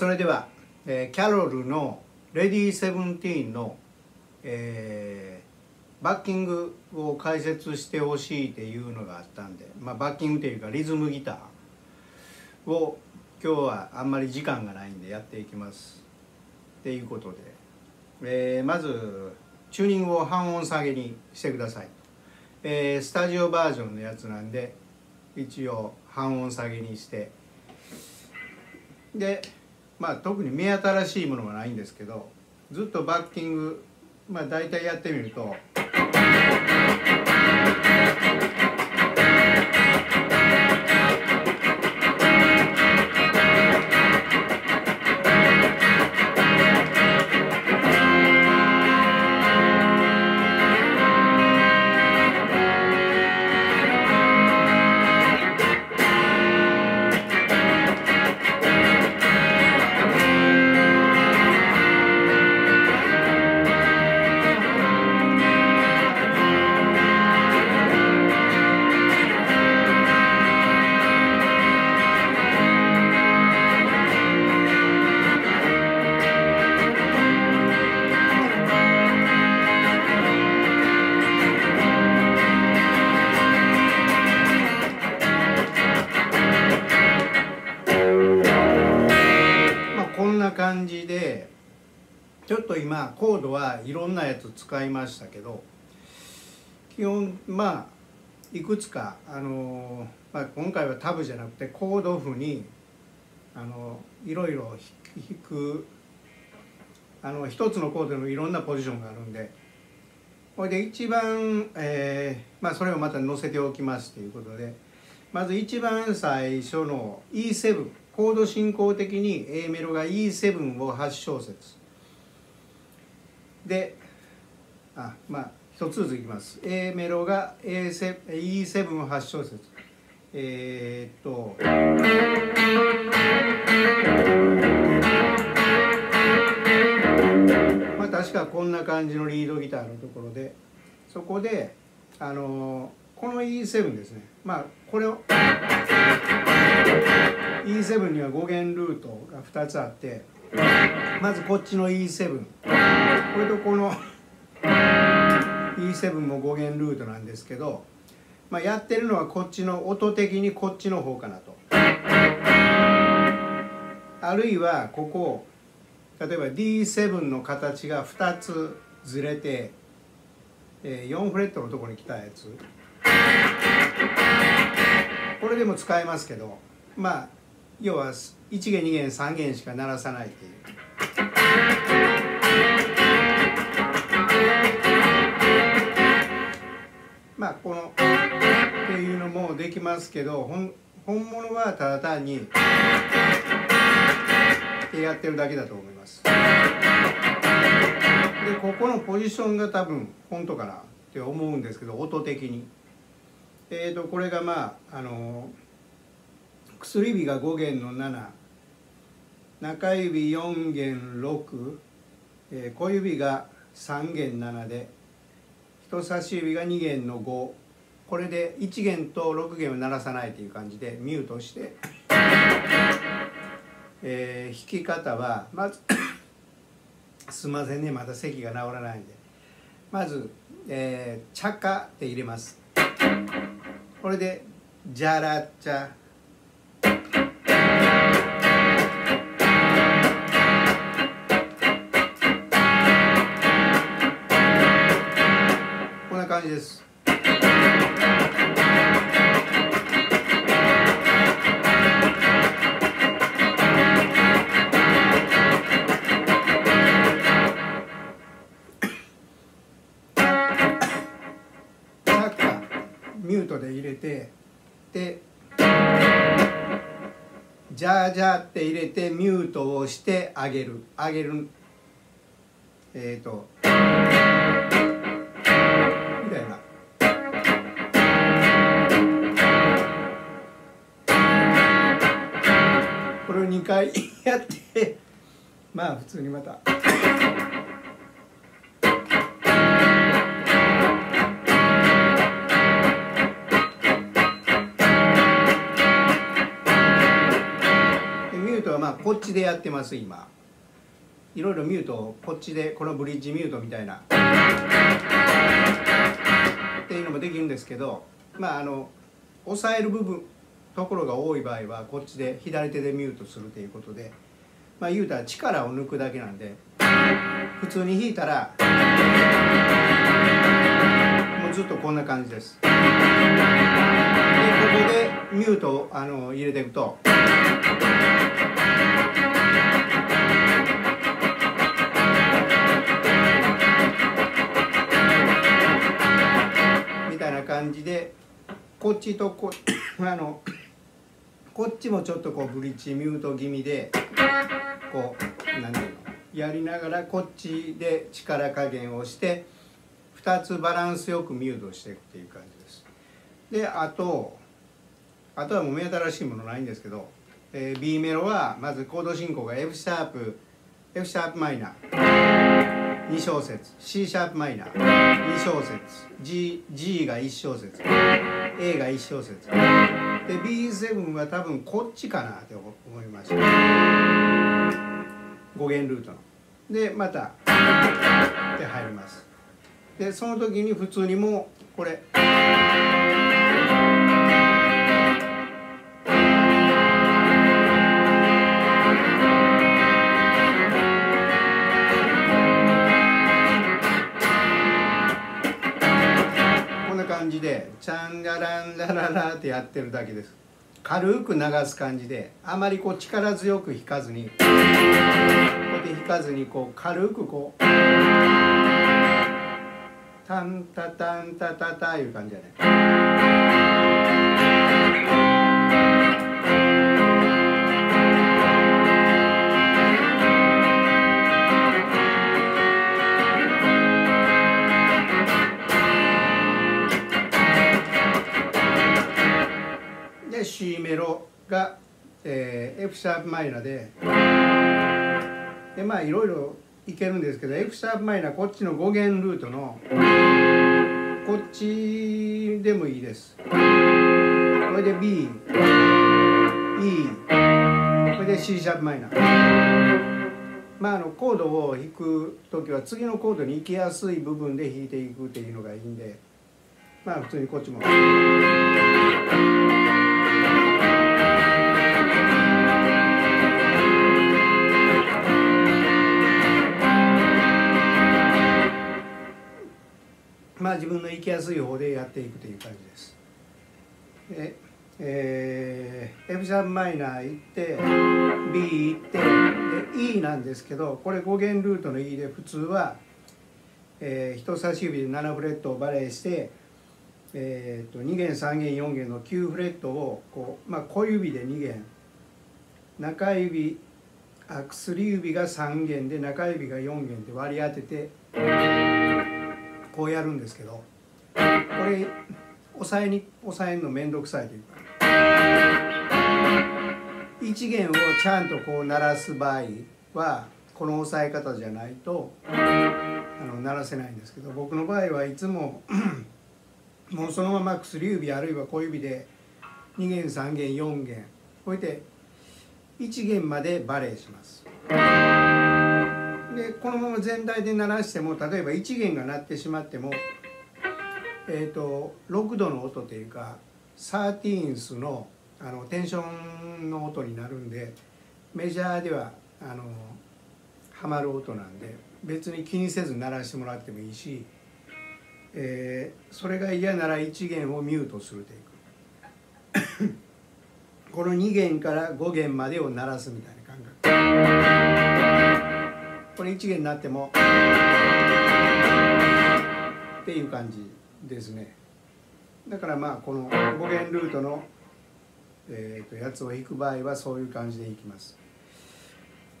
それでは、えーキャロルの「レディーセブンティーンの」えーバッキングを解説してほしいっていうのがあったんで、まあ、バッキングっていうかリズムギターを今日はあんまり時間がないんでやっていきますっていうことで、えーまずチューニングを半音下げにしてください、えースタジオバージョンのやつなんで一応半音下げにしてでまあ特に目新しいものはないんですけどずっとバッキングまあ大体やってみると。ちょっと今コードはいろんなやつ使いましたけど基本まあいくつか、あのまあ、今回はタブじゃなくてコード譜にあのいろいろ弾くあの一つのコードのいろんなポジションがあるんでこれで一番、えーまあ、それをまた載せておきますということでまず一番最初の E7 コード進行的に A メロが E7 を8小節であまあ一つずついきます。A メロが A7 E78 小節えーっとまあ確かこんな感じのリードギターのところでそこであのこの E7 ですね。まあこれを E7 には5弦ルートが2つあってまずこっちの E7 これとこの E7 も5弦ルートなんですけど、まあ、やってるのはこっちの音的にこっちの方かなと。あるいはここ例えば D7 の形が2つずれて、え4フレットのところに来たやつ。これでも使えますけどまあ要は1弦2弦3弦しか鳴らさないっていう。まあこのっていうのもできますけど本本物はただ単にってやってるだけだと思います。でここのポジションが多分本当かなって思うんですけど音的に。えーとこれがまああの薬指が5弦の7中指4弦6、えー小指が3弦7で。人差し指が2弦の5これで1弦と6弦を鳴らさないという感じでミュートして、えー弾き方はまず すいませんね。まだ咳が治らないんで。まず「えー、チャカ」って入れます。これで「ジャラチャ」感じです。ミュートで入れてでジャージャーって入れてミュートをしてあげるあげるえっ、ー、と回やってまあ普通にまた。ミュートはまあこっちでやってます今。いろいろミュートをこっちでこのブリッジミュートみたいな。っていうのもできるんですけどまああの押さえる部分。ところが多い場合はこっちで左手でミュートするということでまあ言うたら力を抜くだけなんで普通に弾いたらもうずっとこんな感じです。でここでミュートをあの入れていくとみたいな感じでこっちとこあのこっちもちょっとこうブリッジミュート気味でこう何ていうのやりながらこっちで力加減をして2つバランスよくミュートしていくっていう感じです。であとあとはもう目新しいものないんですけど、えー、B メロはまずコード進行が F シャープ F シャープマイナー2小節 C シャープマイナー2小節 G, G が1小節 A が1小節で B7 は多分こっちかなって思いました。5弦ルートの。でまたで入ります。でその時に普通にもうこれ。ラララってやってるだけです。軽く流す感じであまりこう力強く弾かずにこうやって弾かずにこう軽くこうタンタタンタタタいう感じだね。C メロが、えー、F シャープマイナーででまあいろいろいけるんですけど F シャープマイナーこっちの5弦ルートのこっちでもいいですこれで B E これで C シャープマイナーまああのコードを弾く時は次のコードに行きやすい部分で弾いていくっていうのがいいんでまあ普通にこっちも。まあ自分の行きやすい方でやっていくという感じです。でえー、F シャープマイナー行って B 行ってで E なんですけどこれ5弦ルートの E で普通は、えー、人差し指で7フレットをバレーして、えー、と2弦3弦4弦の9フレットをこう、まあ、小指で2弦中指薬指が3弦で中指が4弦で割り当ててこうやるんですけどこれ押さえに押さえるの面倒くさいというか1弦をちゃんとこう鳴らす場合はこの押さえ方じゃないとあの鳴らせないんですけど僕の場合はいつも もうそのまま薬指あるいは小指で2弦3弦4弦こうやって1弦までバレーします。でこのまま全体で鳴らしても例えば1弦が鳴ってしまっても、えーと、6度の音というかサーティーンスのあのテンションの音になるんでメジャーではあのハマる音なんで別に気にせず鳴らしてもらってもいいし、えー、それが嫌なら1弦をミュートするというこの2弦から5弦までを鳴らすみたいな感覚。これ1弦になってもっていう感じですね。だからまあこの5弦ルートの、えー、とやつを弾く場合はそういう感じで弾きます。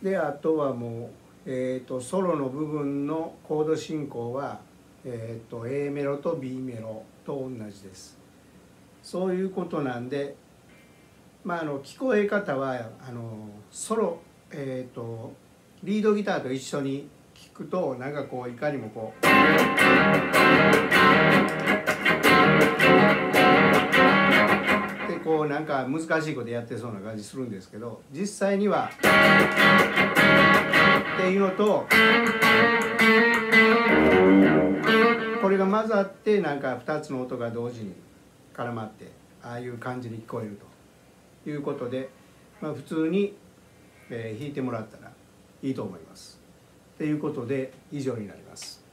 であとはもう、えー、とソロの部分のコード進行は、えー、と A メロと B メロと同じです。そういうことなんでまあ、あの聞こえ方はあのソロ、えーと、リードギターと一緒に聞くとなんかこういかにもこう。でこうなんか難しいことやってそうな感じするんですけど実際にはっていうのとこれが混ざってなんか2つの音が同時に絡まってああいう感じに聞こえるということで、まあ、普通に、えー弾いてもらったらいいと思います。ということで以上になります。